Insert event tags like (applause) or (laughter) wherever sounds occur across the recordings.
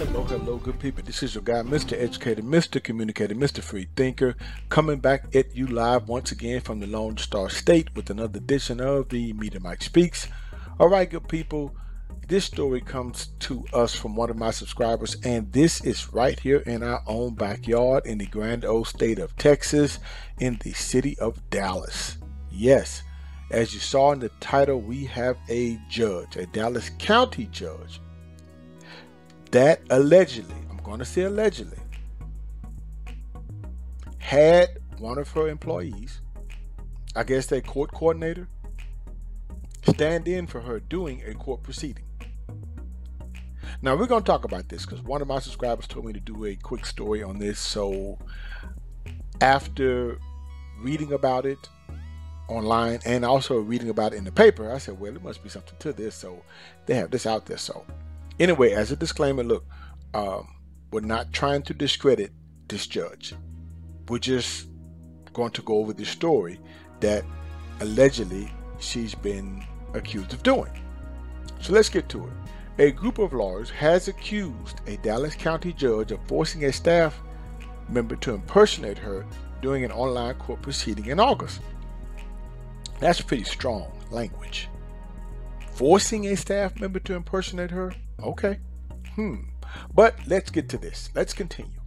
Hello, hello, good people. This is your guy, Mr. Educator, Mr. Communicator, Mr. Free Thinker, coming back at you live once again from the Lone Star State with another edition of the Media Mic Speaks. All right, good people. This story comes to us from one of my subscribers, and this is right here in our own backyard in the grand old state of Texas, in the city of Dallas. Yes, as you saw in the title, we have a judge, a Dallas County judge that allegedly, I'm going to say allegedly, had one of her employees, I guess their court coordinator, stand in for her doing a court proceeding. Now we're going to talk about this because one of my subscribers told me to do a quick story on this. So after reading about it online and also reading about it in the paper, I said, well, there must be something to this. So they have this out there. So Anyway, as a disclaimer, look, um, we're not trying to discredit this judge. We're just going to go over the story that allegedly she's been accused of doing. So let's get to it. A group of lawyers has accused a Dallas County judge of forcing a staff member to impersonate her during an online court proceeding in August. That's pretty strong language. Forcing a staff member to impersonate her? Okay. Hmm. But let's get to this. Let's continue.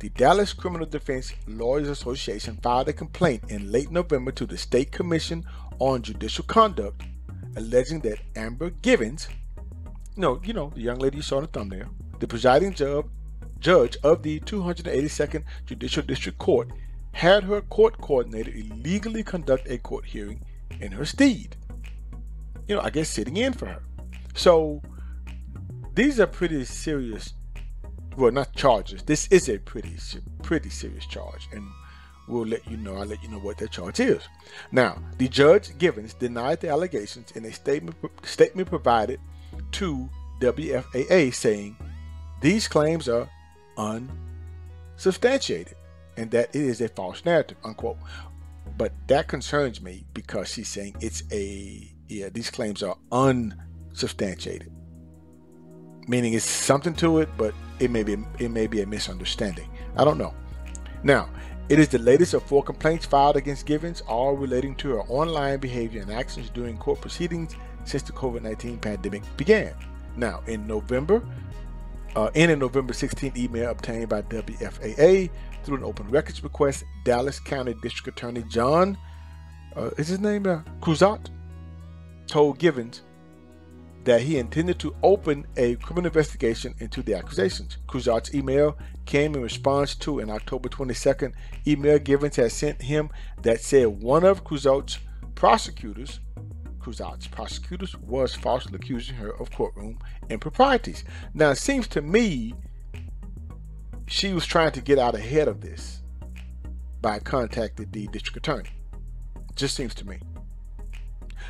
The Dallas Criminal Defense Lawyers Association filed a complaint in late November to the State Commission on Judicial Conduct, alleging that Amber Givens, no, you know, the young lady you saw in the thumbnail, the presiding judge, judge of the 282nd Judicial District Court, had her court coordinator illegally conduct a court hearing in her stead. You know, I guess sitting in for her. So these are pretty serious well not charges. This is a pretty pretty serious charge and we'll let you know i'll let you know what that charge is. Now the judge givens denied the allegations in a statement statement provided to wfaa saying these claims are unsubstantiated and that it is a false narrative unquote. But that concerns me because she's saying it's a yeah these claims are unsubstantiated meaning it's something to it, but it may be it may be a misunderstanding. I don't know. Now, it is the latest of four complaints filed against Givens, all relating to her online behavior and actions during court proceedings since the COVID-19 pandemic began. Now, in November, uh, in a November 16 email obtained by WFAA through an open records request, Dallas County District Attorney John, uh, is his name uh, Creuzot, told Givens that he intended to open a criminal investigation into the accusations. Creuzot's email came in response to an October 22nd email Givens had sent him that said one of Creuzot's prosecutors, Creuzot's prosecutors, was falsely accusing her of courtroom improprieties. Now, it seems to me she was trying to get out ahead of this by contacting the district attorney. Just seems to me.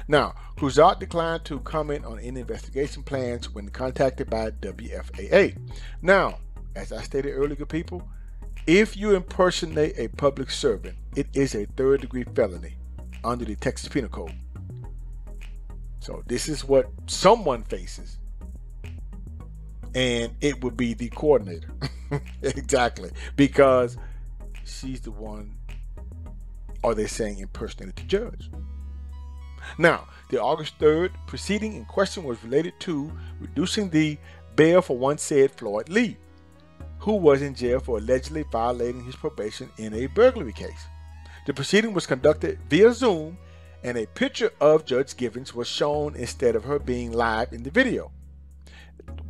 Now, Creuzot declined to comment on any investigation plans when contacted by WFAA. Now, as I stated earlier, people, if you impersonate a public servant, it is a third degree felony under the Texas Penal Code. So this is what someone faces. And it would be the coordinator. (laughs) exactly. Because she's the one, are they saying impersonated the judge? Now, the August 3rd proceeding in question was related to reducing the bail for one said Floyd Lee, who was in jail for allegedly violating his probation in a burglary case. The proceeding was conducted via Zoom, and a picture of Judge Givens was shown instead of her being live in the video.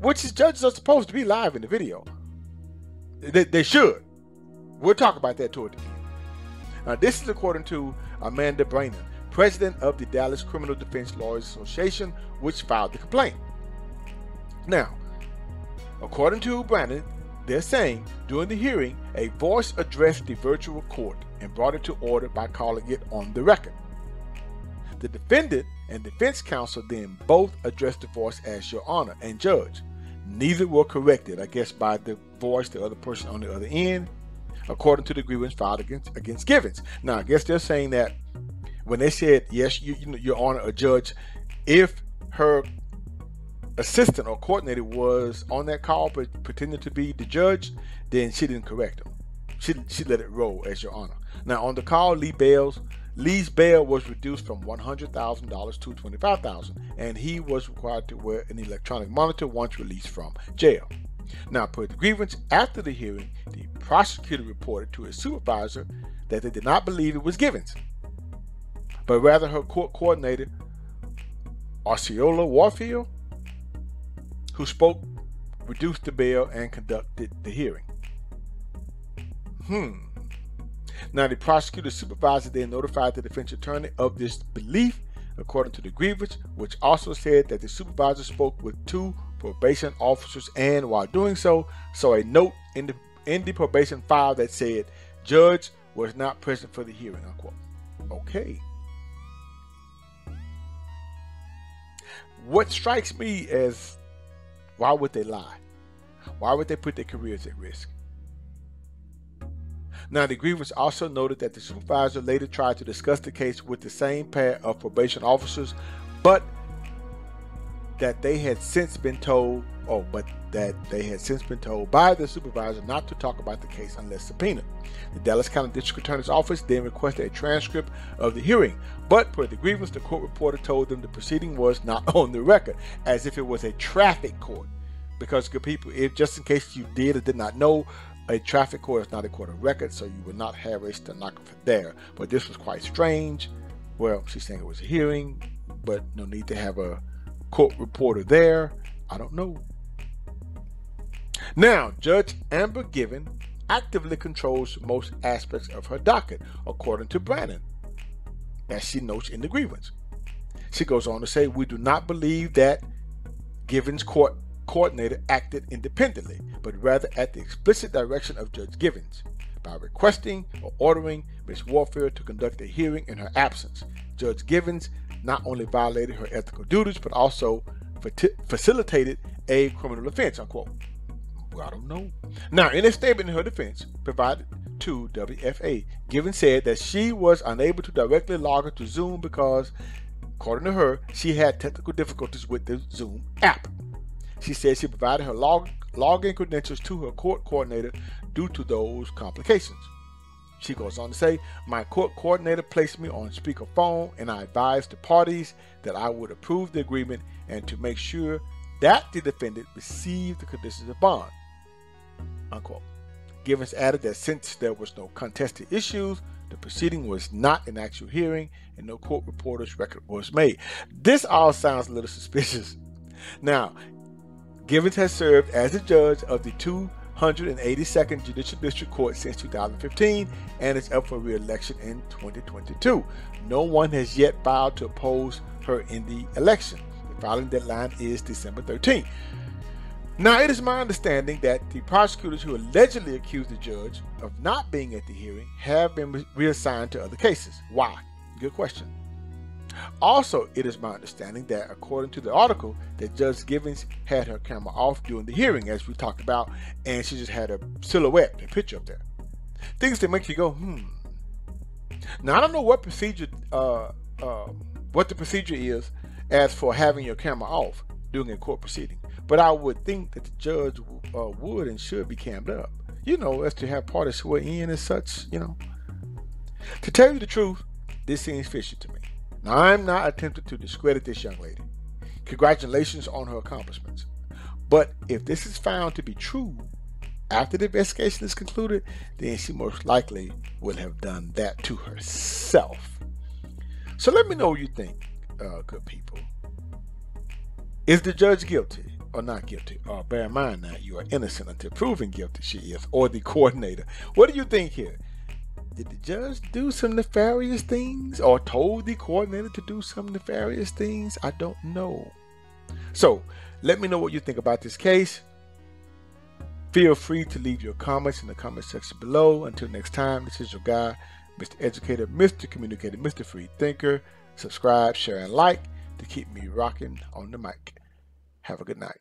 Which is judges are supposed to be live in the video. They, they should. We'll talk about that toward the end. Now, this is according to Amanda Brainer, president of the Dallas Criminal Defense Lawyers Association, which filed the complaint. Now, according to Brandon, they're saying during the hearing, a voice addressed the virtual court and brought it to order by calling it on the record. The defendant and defense counsel then both addressed the voice as Your Honor and Judge. Neither were corrected, I guess, by the voice, the other person on the other end, according to the grievance filed against against Givens. Now, I guess they're saying that when they said yes, you, you a judge, if her assistant or coordinator was on that call pretending to be the judge, then she didn't correct him. She, she let it roll as your honor. Now on the call, Lee Bales Lee's bail was reduced from $100,000 to $25,000 and he was required to wear an electronic monitor once released from jail. Now, per the grievance, after the hearing, the prosecutor reported to his supervisor that they did not believe it was Givens, but rather her court coordinator, Ursula Warfield, who spoke, reduced the bail, and conducted the hearing. Hmm. Now, the prosecutor supervisor then notified the defense attorney of this belief, according to the grievance, which also said that the supervisor spoke with two probation officers and, while doing so, saw a note in the in the probation file that said, "Judge was not present for the hearing." Unquote. Okay. What strikes me as why would they lie? Why would they put their careers at risk? Now, the grievance also noted that the supervisor later tried to discuss the case with the same pair of probation officers, but that they had since been told, oh, but that they had since been told by the supervisor not to talk about the case unless subpoenaed. The Dallas County District Attorney's Office then requested a transcript of the hearing, but per the grievance, the court reporter told them the proceeding was not (laughs) on the record, as if it was a traffic court. Because good people, if just in case you did or did not know, a traffic court is not a court of record, so you would not have a stenographer there. But this was quite strange. Well, she's saying it was a hearing, but no need to have a court reporter there. I don't know. Now, Judge Amber Given actively controls most aspects of her docket, according to Brannon, as she notes in the grievance. She goes on to say, We do not believe that Given's court coordinator acted independently, but rather at the explicit direction of Judge Givens by requesting or ordering Ms. Warfield to conduct a hearing in her absence. Judge Givens not only violated her ethical duties, but also facilitated a criminal offense, unquote. Well, I don't know. Now, in a statement in her defense provided to WFA, Given said that she was unable to directly log into Zoom because, according to her, she had technical difficulties with the Zoom app. She said she provided her log, login credentials to her court coordinator due to those complications. She goes on to say, My court coordinator placed me on speakerphone and I advised the parties that I would approve the agreement and to make sure that the defendant received the conditions of bond. Unquote. Givens added that since there was no contested issues, the proceeding was not an actual hearing and no court reporter's record was made. This all sounds a little suspicious. Now, Givens has served as the judge of the 282nd Judicial District Court since 2015 and is up for re-election in 2022. No one has yet filed to oppose her in the election. The filing deadline is December 13. Now, it is my understanding that the prosecutors who allegedly accused the judge of not being at the hearing have been reassigned to other cases. Why? Good question. Also, it is my understanding that according to the article, that Judge Givens had her camera off during the hearing, as we talked about, and she just had a silhouette, a picture up there. Things that make you go, hmm. Now I don't know what procedure, uh, uh, what the procedure is as for having your camera off during a court proceeding, but I would think that the judge uh, would and should be cammed up. You know, as to have parties swear in and such. You know. To tell you the truth, this seems fishy to me. Now, I'm not attempting to discredit this young lady. Congratulations on her accomplishments. But if this is found to be true after the investigation is concluded, then she most likely will have done that to herself. So let me know what you think, uh, good people. Is the judge guilty or not guilty? Or uh, bear in mind that you are innocent until proven guilty she is, or the coordinator. What do you think here? Did the judge do some nefarious things or told the coordinator to do some nefarious things? I don't know. So let me know what you think about this case. Feel free to leave your comments in the comment section below. Until next time, this is your guy, Mr. Educator, Mr. Communicator, Mr. Free Thinker. Subscribe, share, and like to keep me rocking on the mic. Have a good night.